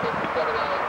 57 out.